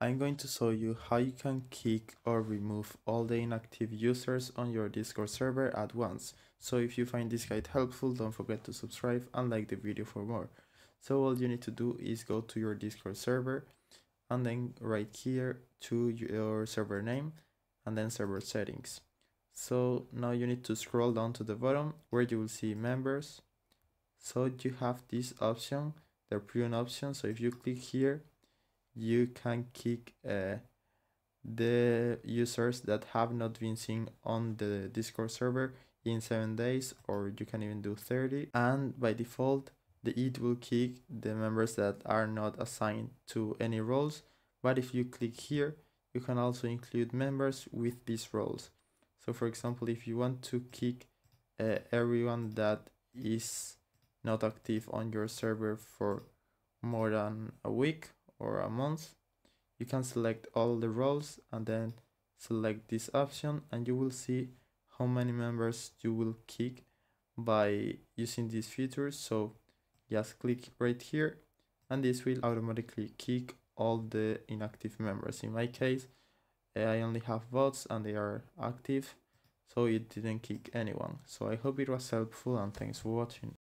I'm going to show you how you can kick or remove all the inactive users on your Discord server at once. So if you find this guide helpful, don't forget to subscribe and like the video for more. So all you need to do is go to your Discord server and then right here to your server name and then server settings. So now you need to scroll down to the bottom where you will see members. So you have this option, the prune option. So if you click here, you can kick uh, the users that have not been seen on the Discord server in 7 days or you can even do 30 and by default the it will kick the members that are not assigned to any roles. But if you click here you can also include members with these roles. So for example if you want to kick uh, everyone that is not active on your server for more than a week or a month you can select all the roles and then select this option and you will see how many members you will kick by using these features. So just click right here and this will automatically kick all the inactive members. In my case I only have bots and they are active so it didn't kick anyone. So I hope it was helpful and thanks for watching